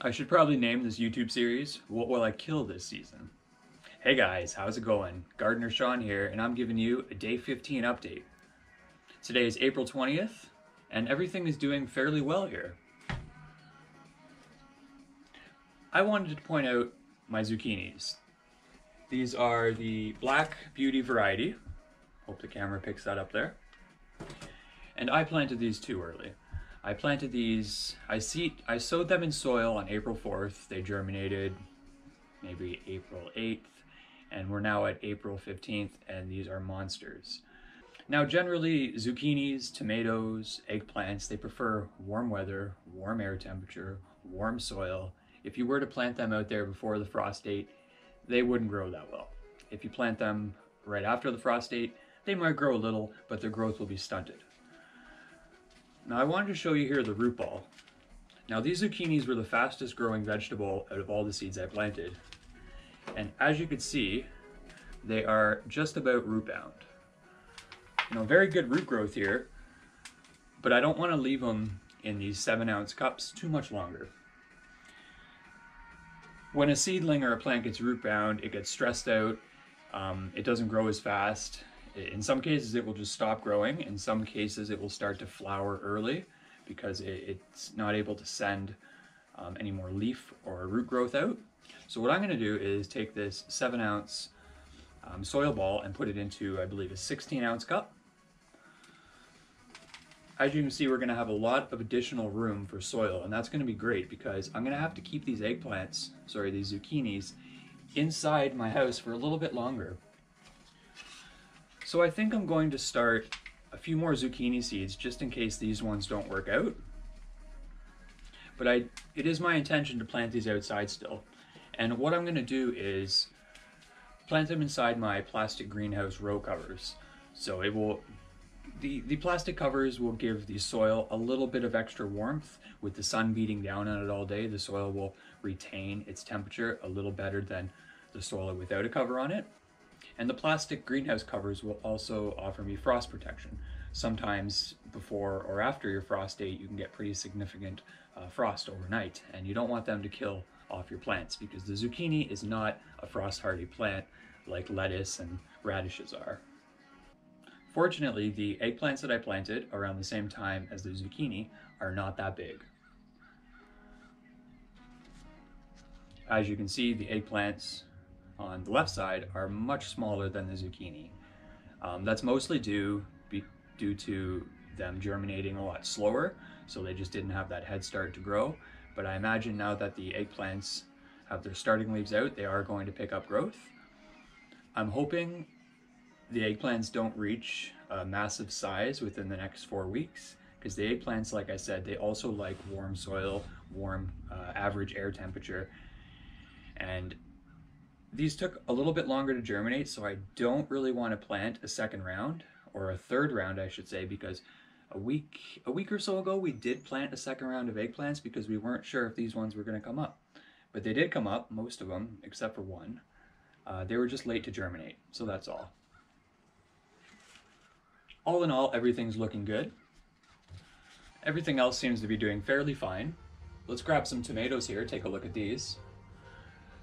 I should probably name this YouTube series, What Will I Kill This Season? Hey guys, how's it going? Gardener Sean here, and I'm giving you a day 15 update. Today is April 20th, and everything is doing fairly well here. I wanted to point out my zucchinis. These are the Black Beauty variety. Hope the camera picks that up there. And I planted these too early. I planted these, I seed, I sowed them in soil on April 4th. They germinated maybe April 8th, and we're now at April 15th, and these are monsters. Now, generally, zucchinis, tomatoes, eggplants, they prefer warm weather, warm air temperature, warm soil. If you were to plant them out there before the frost date, they wouldn't grow that well. If you plant them right after the frost date, they might grow a little, but their growth will be stunted. Now I wanted to show you here the root ball. Now these zucchinis were the fastest growing vegetable out of all the seeds I planted. And as you can see, they are just about root bound. You know, very good root growth here, but I don't want to leave them in these seven ounce cups too much longer. When a seedling or a plant gets root bound, it gets stressed out, um, it doesn't grow as fast, in some cases, it will just stop growing. In some cases, it will start to flower early because it, it's not able to send um, any more leaf or root growth out. So what I'm going to do is take this 7 ounce um, soil ball and put it into, I believe, a 16 ounce cup. As you can see, we're going to have a lot of additional room for soil, and that's going to be great because I'm going to have to keep these eggplants, sorry, these zucchinis, inside my house for a little bit longer. So I think I'm going to start a few more zucchini seeds just in case these ones don't work out. But I, it is my intention to plant these outside still. And what I'm going to do is plant them inside my plastic greenhouse row covers. So it will, the, the plastic covers will give the soil a little bit of extra warmth. With the sun beating down on it all day, the soil will retain its temperature a little better than the soil without a cover on it. And the plastic greenhouse covers will also offer me frost protection. Sometimes before or after your frost date, you can get pretty significant uh, frost overnight, and you don't want them to kill off your plants because the zucchini is not a frost hardy plant like lettuce and radishes are. Fortunately, the eggplants that I planted around the same time as the zucchini are not that big. As you can see, the eggplants on the left side are much smaller than the zucchini. Um, that's mostly due, be, due to them germinating a lot slower, so they just didn't have that head start to grow. But I imagine now that the eggplants have their starting leaves out, they are going to pick up growth. I'm hoping the eggplants don't reach a massive size within the next four weeks because the eggplants, like I said, they also like warm soil, warm uh, average air temperature. And these took a little bit longer to germinate, so I don't really want to plant a second round, or a third round, I should say, because a week a week or so ago we did plant a second round of eggplants because we weren't sure if these ones were going to come up. But they did come up, most of them, except for one. Uh, they were just late to germinate, so that's all. All in all, everything's looking good. Everything else seems to be doing fairly fine. Let's grab some tomatoes here, take a look at these.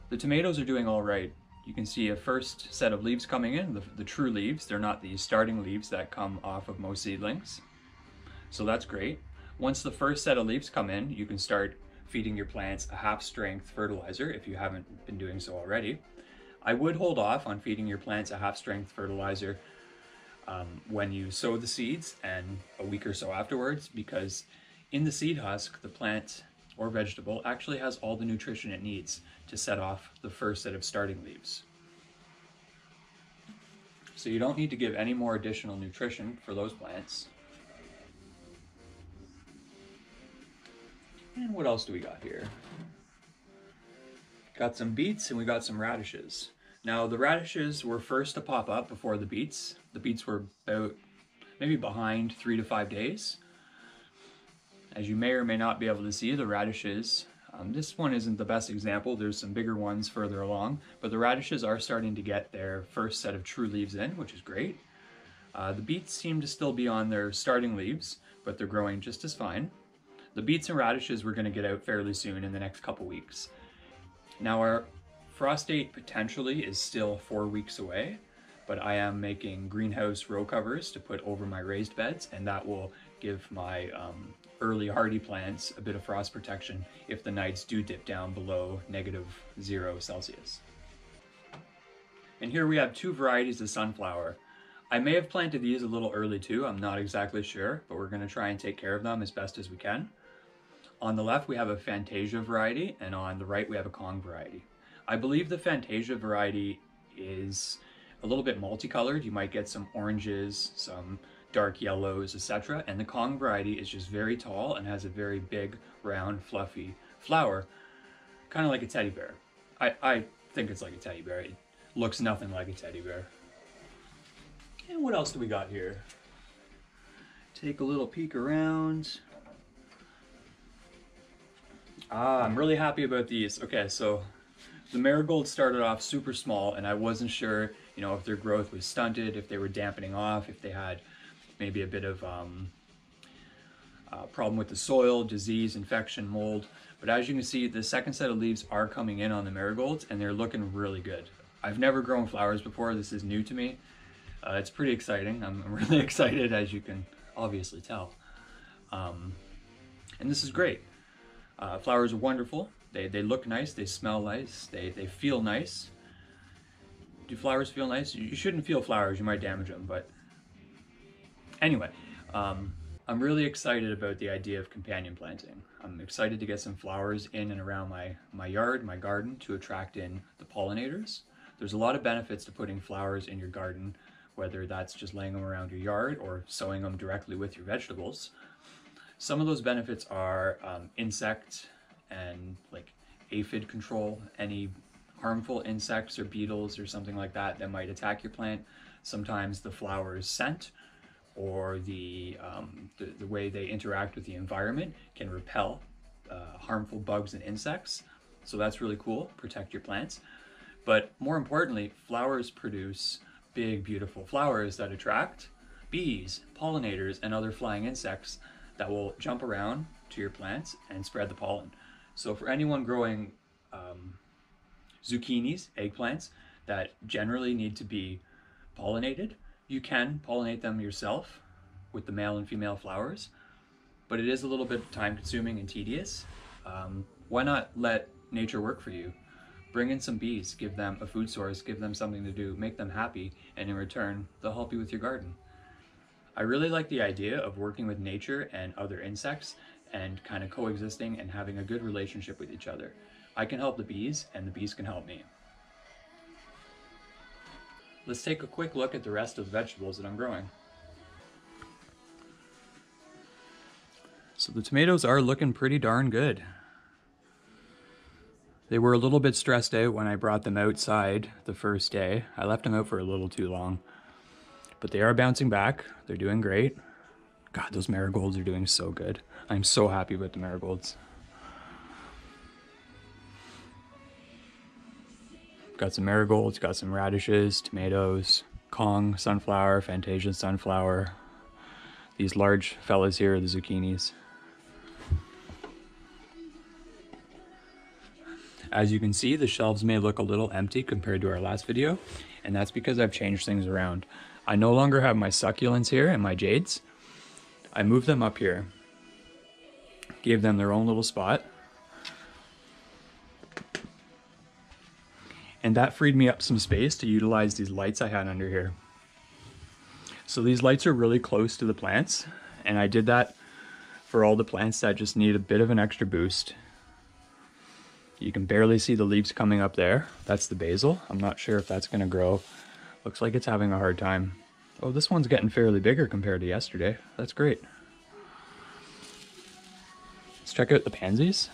The tomatoes are doing all right. You can see a first set of leaves coming in, the, the true leaves. They're not the starting leaves that come off of most seedlings. So that's great. Once the first set of leaves come in, you can start feeding your plants a half-strength fertilizer if you haven't been doing so already. I would hold off on feeding your plants a half-strength fertilizer um, when you sow the seeds and a week or so afterwards because in the seed husk, the plant or vegetable actually has all the nutrition it needs to set off the first set of starting leaves. So you don't need to give any more additional nutrition for those plants. And what else do we got here? Got some beets and we got some radishes. Now the radishes were first to pop up before the beets. The beets were about maybe behind three to five days. As you may or may not be able to see, the radishes, um, this one isn't the best example, there's some bigger ones further along, but the radishes are starting to get their first set of true leaves in, which is great. Uh, the beets seem to still be on their starting leaves, but they're growing just as fine. The beets and radishes we're going to get out fairly soon in the next couple weeks. Now our frost date potentially is still four weeks away, but I am making greenhouse row covers to put over my raised beds and that will give my um, early hardy plants a bit of frost protection if the nights do dip down below negative zero Celsius. And here we have two varieties of sunflower. I may have planted these a little early too, I'm not exactly sure, but we're gonna try and take care of them as best as we can. On the left we have a Fantasia variety, and on the right we have a Kong variety. I believe the Fantasia variety is a little bit multicolored. You might get some oranges, some dark yellows, etc. And the Kong variety is just very tall and has a very big, round, fluffy flower, kind of like a teddy bear. I, I think it's like a teddy bear. It looks nothing like a teddy bear. And what else do we got here? Take a little peek around. Ah, I'm really happy about these. Okay, so the marigold started off super small and I wasn't sure, you know, if their growth was stunted, if they were dampening off, if they had maybe a bit of um, uh, problem with the soil, disease, infection, mold. But as you can see, the second set of leaves are coming in on the marigolds and they're looking really good. I've never grown flowers before. This is new to me. Uh, it's pretty exciting. I'm, really excited, as you can obviously tell. Um, and this is great. Uh, flowers are wonderful. They, they look nice, they smell nice, they, they feel nice. Do flowers feel nice? You shouldn't feel flowers, you might damage them, but anyway, um, I'm really excited about the idea of companion planting. I'm excited to get some flowers in and around my, my yard, my garden, to attract in the pollinators. There's a lot of benefits to putting flowers in your garden, whether that's just laying them around your yard or sowing them directly with your vegetables. Some of those benefits are um, insect and like aphid control, any harmful insects or beetles or something like that that might attack your plant. Sometimes the flower's scent or the, um, the, the, way they interact with the environment can repel uh, harmful bugs and insects. So that's really cool, protect your plants. But more importantly, flowers produce big, beautiful flowers that attract bees, pollinators, and other flying insects that will jump around to your plants and spread the pollen. So for anyone growing um, zucchinis, eggplants, that generally need to be pollinated, you can pollinate them yourself with the male and female flowers, but it is a little bit time consuming and tedious. Um, why not let nature work for you? Bring in some bees, give them a food source, give them something to do, make them happy, and in return, they'll help you with your garden. I really like the idea of working with nature and other insects and kind of coexisting and having a good relationship with each other. I can help the bees and the bees can help me. Let's take a quick look at the rest of the vegetables that I'm growing. So the tomatoes are looking pretty darn good. They were a little bit stressed out when I brought them outside the first day. I left them out for a little too long. But they are bouncing back. They're doing great. God, those marigolds are doing so good. I'm so happy with the marigolds. Got some marigolds, got some radishes, tomatoes, Kong sunflower, Fantasia sunflower. These large fellas here are the zucchinis. As you can see, the shelves may look a little empty compared to our last video, and that's because I've changed things around. I no longer have my succulents here and my jades. I moved them up here, gave them their own little spot, and that freed me up some space to utilize these lights I had under here. So these lights are really close to the plants, and I did that for all the plants that just need a bit of an extra boost. You can barely see the leaves coming up there. That's the basil. I'm not sure if that's gonna grow Looks like it's having a hard time. Oh, this one's getting fairly bigger compared to yesterday. That's great. Let's check out the pansies.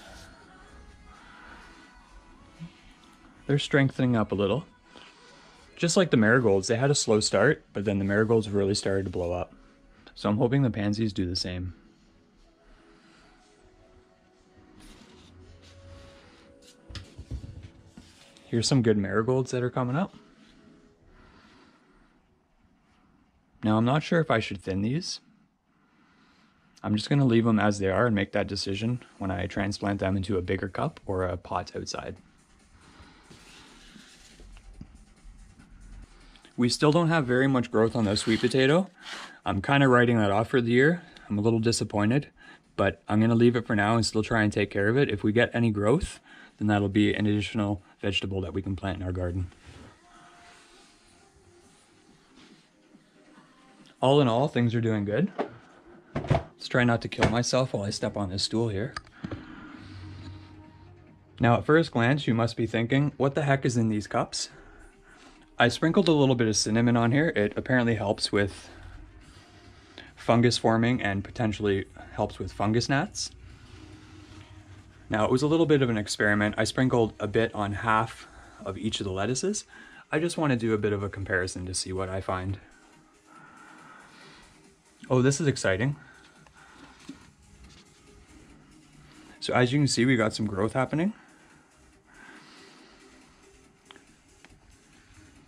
They're strengthening up a little. Just like the marigolds, they had a slow start, but then the marigolds really started to blow up. So I'm hoping the pansies do the same. Here's some good marigolds that are coming up. Now I'm not sure if I should thin these. I'm just going to leave them as they are and make that decision when I transplant them into a bigger cup or a pot outside. We still don't have very much growth on the sweet potato. I'm kind of writing that off for the year. I'm a little disappointed, but I'm going to leave it for now and still try and take care of it. If we get any growth, then that'll be an additional vegetable that we can plant in our garden. All in all, things are doing good. Let's try not to kill myself while I step on this stool here. Now at first glance, you must be thinking, what the heck is in these cups? I sprinkled a little bit of cinnamon on here. It apparently helps with fungus forming and potentially helps with fungus gnats. Now it was a little bit of an experiment. I sprinkled a bit on half of each of the lettuces. I just want to do a bit of a comparison to see what I find. Oh, this is exciting. So as you can see, we got some growth happening.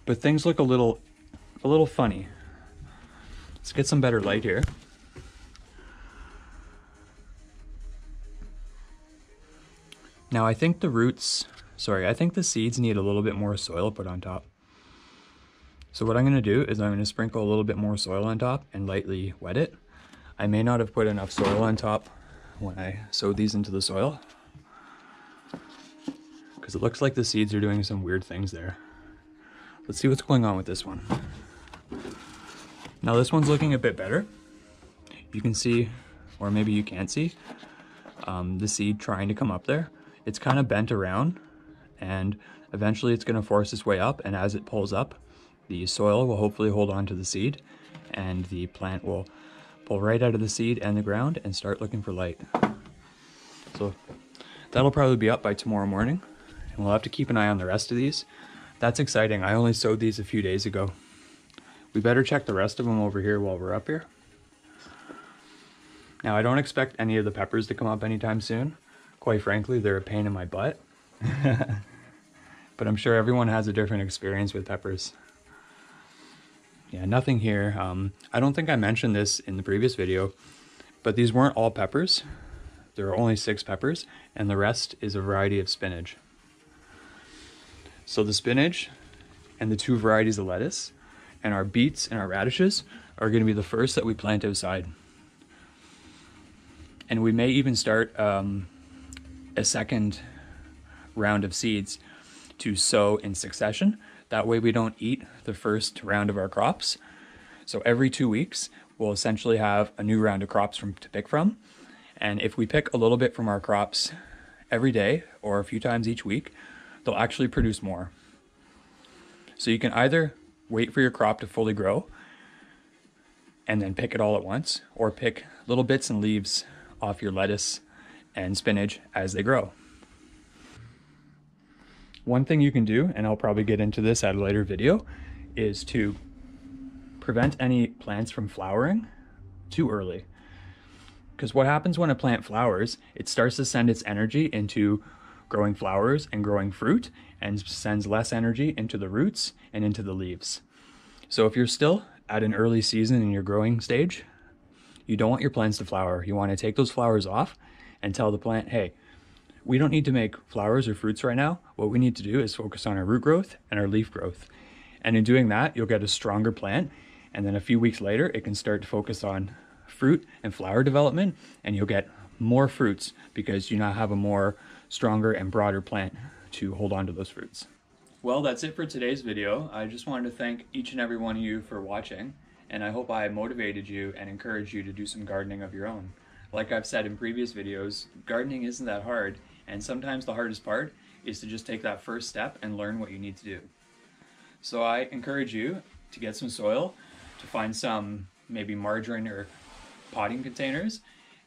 But things look a little, a little funny. Let's get some better light here. Now I think the roots, sorry, I think the seeds need a little bit more soil put on top. So what I'm gonna do is I'm gonna sprinkle a little bit more soil on top and lightly wet it. I may not have put enough soil on top when I sowed these into the soil because it looks like the seeds are doing some weird things there. Let's see what's going on with this one. Now this one's looking a bit better. You can see, or maybe you can't see, um, the seed trying to come up there. It's kind of bent around and eventually it's going to force its way up and as it pulls up, the soil will hopefully hold on to the seed and the plant will pull right out of the seed and the ground and start looking for light. So that'll probably be up by tomorrow morning and we'll have to keep an eye on the rest of these. That's exciting. I only sowed these a few days ago. We better check the rest of them over here while we're up here. Now I don't expect any of the peppers to come up anytime soon. Quite frankly, they're a pain in my butt. but I'm sure everyone has a different experience with peppers. Yeah, nothing here. Um, I don't think I mentioned this in the previous video, but these weren't all peppers. There are only six peppers, and the rest is a variety of spinach. So the spinach and the two varieties of lettuce and our beets and our radishes are going to be the first that we plant outside. And we may even start um, a second round of seeds to sow in succession that way we don't eat the first round of our crops. So every two weeks, we'll essentially have a new round of crops from to pick from. And if we pick a little bit from our crops every day or a few times each week, they'll actually produce more. So you can either wait for your crop to fully grow and then pick it all at once, or pick little bits and leaves off your lettuce and spinach as they grow. One thing you can do, and I'll probably get into this at a later video, is to prevent any plants from flowering too early. Because what happens when a plant flowers, it starts to send its energy into growing flowers and growing fruit and sends less energy into the roots and into the leaves. So if you're still at an early season in your growing stage, you don't want your plants to flower. You want to take those flowers off and tell the plant, hey, we don't need to make flowers or fruits right now. What we need to do is focus on our root growth and our leaf growth. And in doing that, you'll get a stronger plant. And then a few weeks later, it can start to focus on fruit and flower development, and you'll get more fruits because you now have a more stronger and broader plant to hold on to those fruits. Well, that's it for today's video. I just wanted to thank each and every one of you for watching, and I hope I motivated you and encouraged you to do some gardening of your own. Like I've said in previous videos, gardening isn't that hard, and sometimes the hardest part is to just take that first step and learn what you need to do. So I encourage you to get some soil, to find some maybe margarine or potting containers,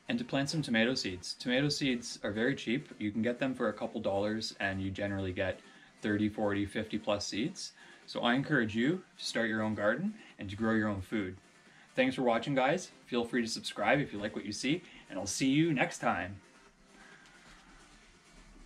and to plant some tomato seeds. Tomato seeds are very cheap. You can get them for a couple dollars and you generally get 30, 40, 50 plus seeds. So I encourage you to start your own garden and to grow your own food. Thanks for watching guys. Feel free to subscribe if you like what you see and I'll see you next time.